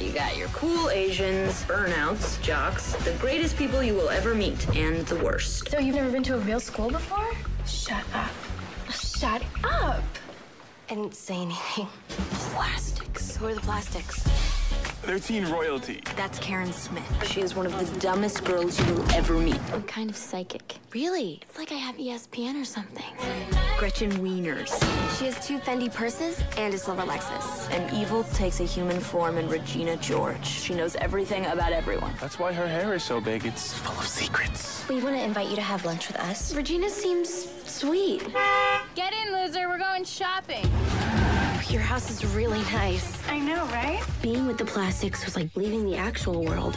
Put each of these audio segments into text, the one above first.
You got your cool Asians, burnouts, jocks, the greatest people you will ever meet, and the worst. So you've never been to a real school before? Shut up. Shut up. I didn't say anything. Plastics. Who are the plastics? They're teen royalty. That's Karen Smith. She is one of the dumbest girls you will ever meet. I'm kind of psychic. Really? It's like I have ESPN or something. Gretchen Wieners. She has two Fendi purses and a silver Lexus. And evil takes a human form in Regina George. She knows everything about everyone. That's why her hair is so big. It's full of secrets. We want to invite you to have lunch with us. Regina seems sweet. Get in, loser. We're going shopping. Your house is really nice. I know, right? Being with the plastics was like leaving the actual world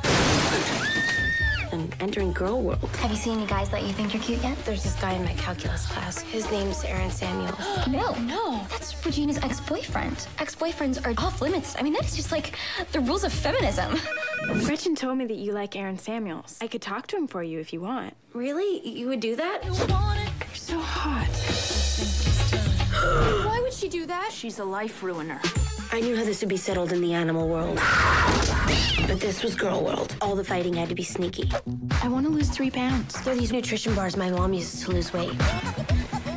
and entering girl world. Have you seen any guys that you think are cute yet? There's this guy in my calculus class. His name's Aaron Samuels. No, no. That's Regina's ex-boyfriend. Ex-boyfriends are off limits. I mean, that is just like the rules of feminism. Gretchen told me that you like Aaron Samuels. I could talk to him for you if you want. Really? You would do that? You're so hot. She's a life ruiner. I knew how this would be settled in the animal world. But this was girl world. All the fighting had to be sneaky. I want to lose three pounds. They're these nutrition bars my mom uses to lose weight.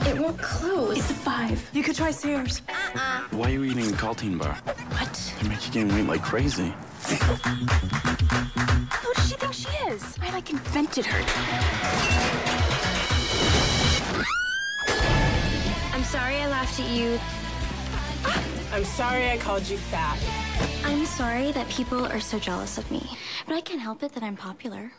It won't close. It's a five. You could try Sears. Uh-uh. Why are you eating a Kälteen bar? What? They make you gain weight like crazy. Who does she think she is? I like invented her. I'm sorry I laughed at you. I'm sorry I called you fat. I'm sorry that people are so jealous of me, but I can't help it that I'm popular.